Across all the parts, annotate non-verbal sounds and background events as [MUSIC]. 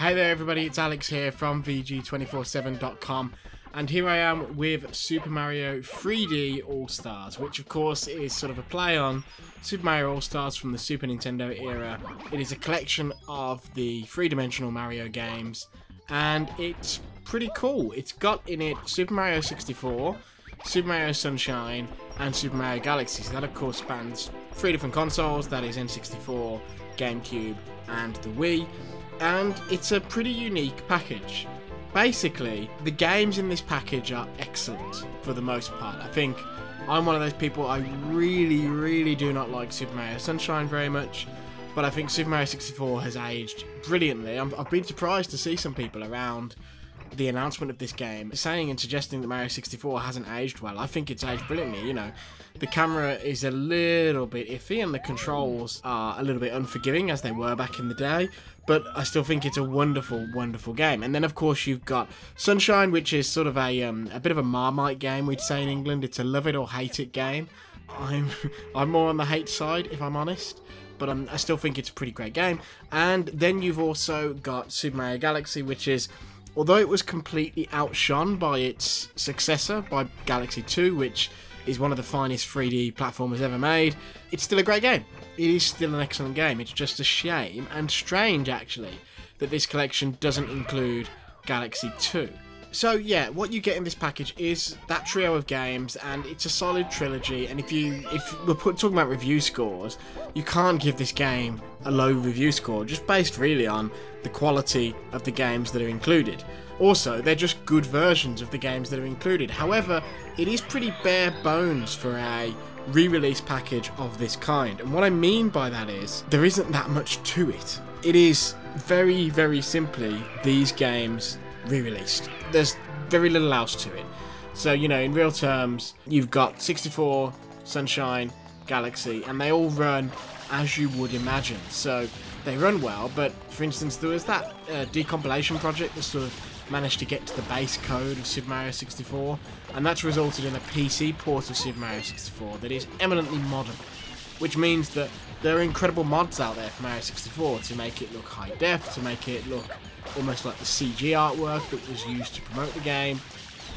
Hey there everybody, it's Alex here from VG247.com and here I am with Super Mario 3D All-Stars, which of course is sort of a play on Super Mario All-Stars from the Super Nintendo era. It is a collection of the three-dimensional Mario games and it's pretty cool. It's got in it Super Mario 64, Super Mario Sunshine and Super Mario Galaxy. So that of course spans three different consoles, that is N64, GameCube and the Wii and it's a pretty unique package. Basically, the games in this package are excellent for the most part. I think I'm one of those people I really, really do not like Super Mario Sunshine very much, but I think Super Mario 64 has aged brilliantly. i have been surprised to see some people around the announcement of this game saying and suggesting that Mario 64 hasn't aged well. I think it's aged brilliantly, you know. The camera is a little bit iffy and the controls are a little bit unforgiving as they were back in the day, but I still think it's a wonderful, wonderful game. And then of course you've got Sunshine, which is sort of a um, a bit of a Marmite game, we'd say in England. It's a love it or hate it game. I'm [LAUGHS] I'm more on the hate side, if I'm honest but I still think it's a pretty great game. And then you've also got Super Mario Galaxy, which is Although it was completely outshone by its successor, by Galaxy 2, which is one of the finest 3D platformers ever made, it's still a great game. It is still an excellent game. It's just a shame, and strange actually, that this collection doesn't include Galaxy 2. So yeah, what you get in this package is that trio of games, and it's a solid trilogy. And if you if we're put, talking about review scores, you can't give this game a low review score, just based really on the quality of the games that are included. Also, they're just good versions of the games that are included. However, it is pretty bare bones for a re-release package of this kind. And what I mean by that is there isn't that much to it. It is very, very simply these games re-released. There's very little else to it. So, you know, in real terms, you've got 64, Sunshine, Galaxy, and they all run as you would imagine. So, they run well, but for instance, there was that uh, decompilation project that sort of managed to get to the base code of Super Mario 64, and that's resulted in a PC port of Super Mario 64 that is eminently modern, which means that there are incredible mods out there for Mario 64 to make it look high def, to make it look almost like the CG artwork that was used to promote the game.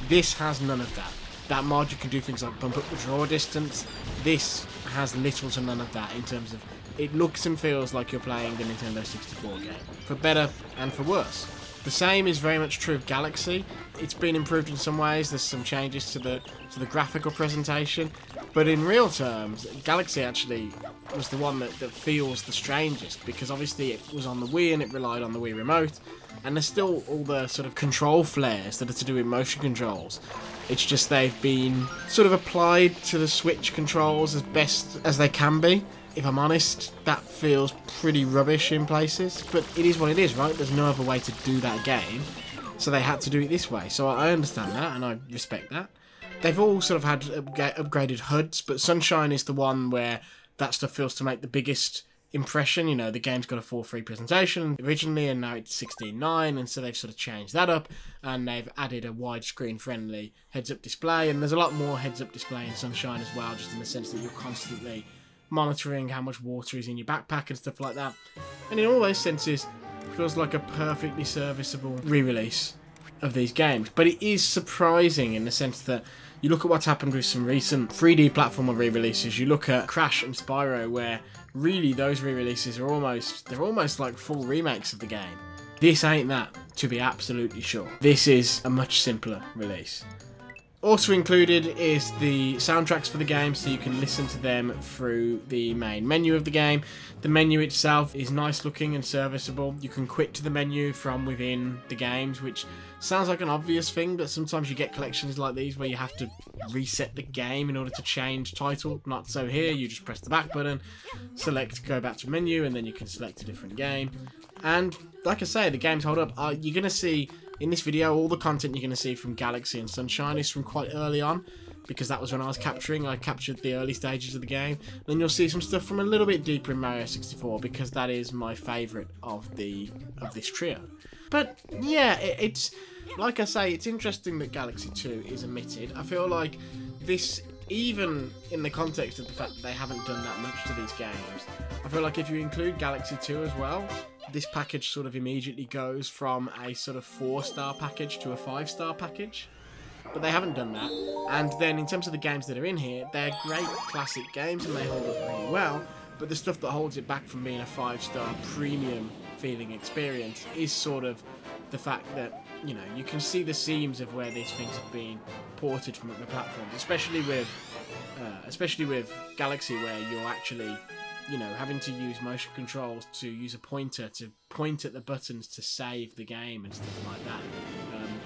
This has none of that. That mod you can do things like bump up the draw distance. This has little to none of that in terms of it looks and feels like you're playing the Nintendo 64 game, for better and for worse. The same is very much true of Galaxy. It's been improved in some ways. There's some changes to the to the graphical presentation, but in real terms, Galaxy actually was the one that, that feels the strangest because obviously it was on the Wii and it relied on the Wii remote, and there's still all the sort of control flares that are to do with motion controls. It's just they've been sort of applied to the Switch controls as best as they can be if I'm honest, that feels pretty rubbish in places. But it is what it is, right? There's no other way to do that game. So they had to do it this way. So I understand that and I respect that. They've all sort of had upgraded HUDs, but Sunshine is the one where that stuff feels to make the biggest impression. You know, the game's got a 4.3 presentation originally, and now it's 16.9, and so they've sort of changed that up, and they've added a widescreen friendly heads-up display, and there's a lot more heads-up display in Sunshine as well, just in the sense that you're constantly monitoring how much water is in your backpack and stuff like that. And in all those senses, feels like a perfectly serviceable re-release of these games. But it is surprising in the sense that you look at what's happened with some recent 3D platformer re-releases. You look at Crash and Spyro, where really those re-releases are almost they're almost like full remakes of the game. This ain't that, to be absolutely sure. This is a much simpler release. Also included is the soundtracks for the game, so you can listen to them through the main menu of the game. The menu itself is nice looking and serviceable. You can quit to the menu from within the games, which sounds like an obvious thing, but sometimes you get collections like these where you have to reset the game in order to change title. Not so here, you just press the back button, select go back to menu, and then you can select a different game. And like I say, the games hold up. Uh, you're going to see in this video, all the content you're going to see from Galaxy and Sunshine is from quite early on, because that was when I was capturing. I captured the early stages of the game. Then you'll see some stuff from a little bit deeper in Mario 64, because that is my favourite of the of this trio. But yeah, it, it's like I say, it's interesting that Galaxy 2 is omitted. I feel like this even in the context of the fact that they haven't done that much to these games, I feel like if you include Galaxy 2 as well, this package sort of immediately goes from a sort of four star package to a five star package. But they haven't done that. And then in terms of the games that are in here, they're great classic games and they hold up really well. But the stuff that holds it back from being a five star premium feeling experience is sort of the fact that you know you can see the seams of where these things have been ported from other platforms, especially with uh, especially with Galaxy, where you're actually you know having to use motion controls to use a pointer to point at the buttons to save the game and stuff like that. Um,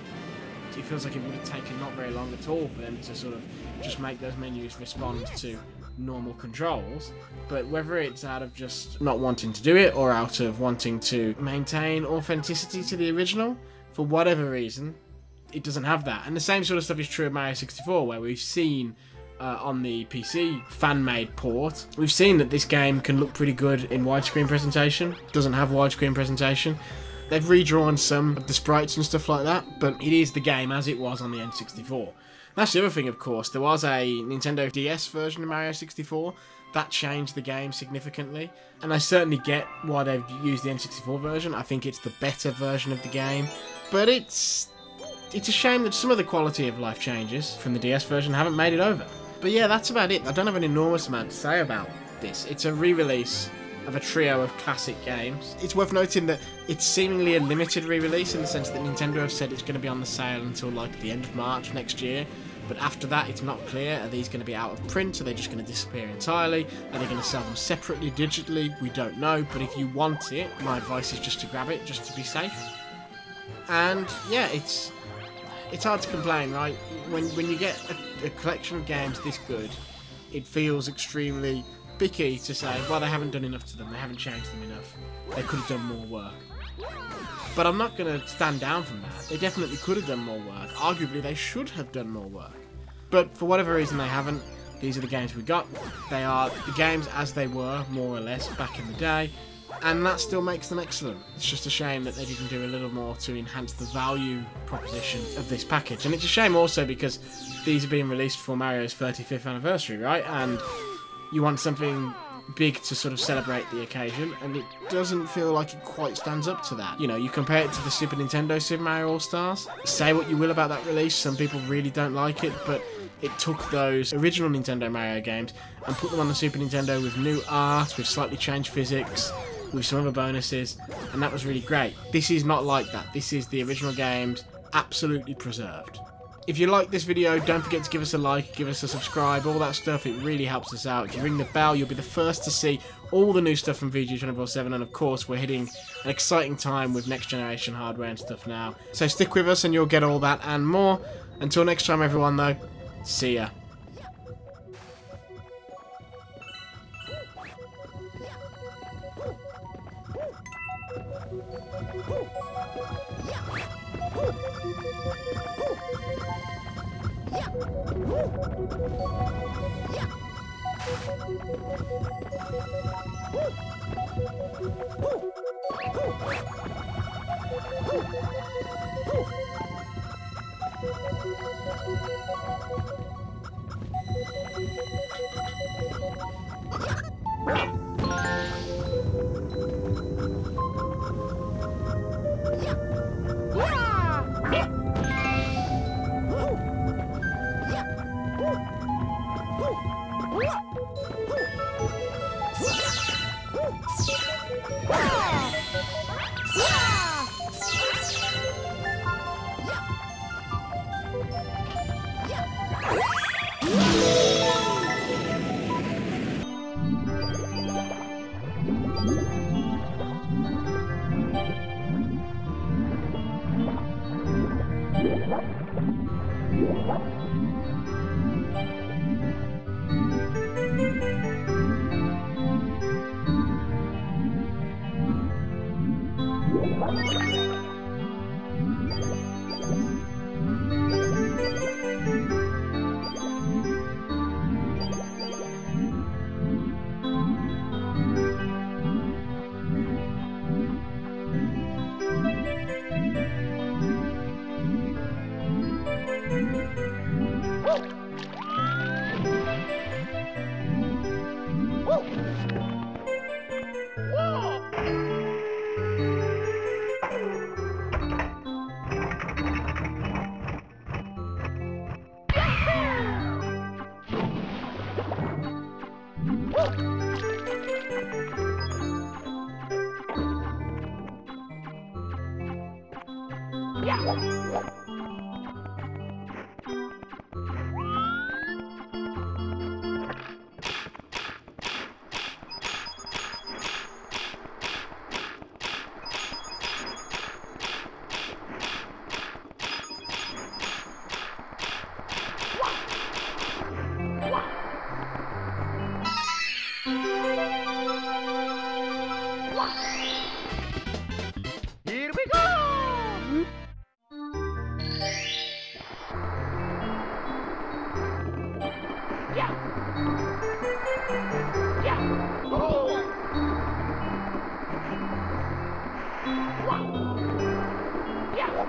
it feels like it would have taken not very long at all for them to sort of just make those menus respond to normal controls, but whether it's out of just not wanting to do it or out of wanting to maintain authenticity to the original, for whatever reason, it doesn't have that. And the same sort of stuff is true of Mario 64, where we've seen uh, on the PC fan-made port, we've seen that this game can look pretty good in widescreen presentation. Doesn't have widescreen presentation. They've redrawn some of the sprites and stuff like that, but it is the game as it was on the N64. That's the other thing, of course. There was a Nintendo DS version of Mario 64 that changed the game significantly, and I certainly get why they've used the N64 version. I think it's the better version of the game, but it's it's a shame that some of the quality of life changes from the DS version haven't made it over. But yeah, that's about it. I don't have an enormous amount to say about this. It's a re-release of a trio of classic games. It's worth noting that it's seemingly a limited re-release in the sense that Nintendo have said it's going to be on the sale until like the end of March next year. But after that, it's not clear. Are these going to be out of print? Are they just going to disappear entirely? Are they going to sell them separately, digitally? We don't know. But if you want it, my advice is just to grab it, just to be safe. And yeah, it's it's hard to complain, right? When when you get a, a collection of games this good, it feels extremely bicky to say, well, they haven't done enough to them, they haven't changed them enough, they could have done more work. But I'm not going to stand down from that. They definitely could have done more work. Arguably, they should have done more work. But for whatever reason, they haven't. These are the games we got. They are the games as they were, more or less, back in the day. And that still makes them excellent. It's just a shame that they didn't do a little more to enhance the value proposition of this package. And it's a shame also because these are being released for Mario's 35th anniversary, right? And you want something big to sort of celebrate the occasion, and it doesn't feel like it quite stands up to that. You know, you compare it to the Super Nintendo Super Mario All Stars. Say what you will about that release, some people really don't like it, but it took those original Nintendo Mario games and put them on the Super Nintendo with new art, with slightly changed physics, with some other bonuses, and that was really great. This is not like that. This is the original games absolutely preserved. If you like this video, don't forget to give us a like, give us a subscribe, all that stuff. It really helps us out. If you ring the bell, you'll be the first to see all the new stuff from VG 24-7. And of course, we're hitting an exciting time with next generation hardware and stuff now. So stick with us and you'll get all that and more. Until next time, everyone, though, see ya. What? Here Wow. Yeah.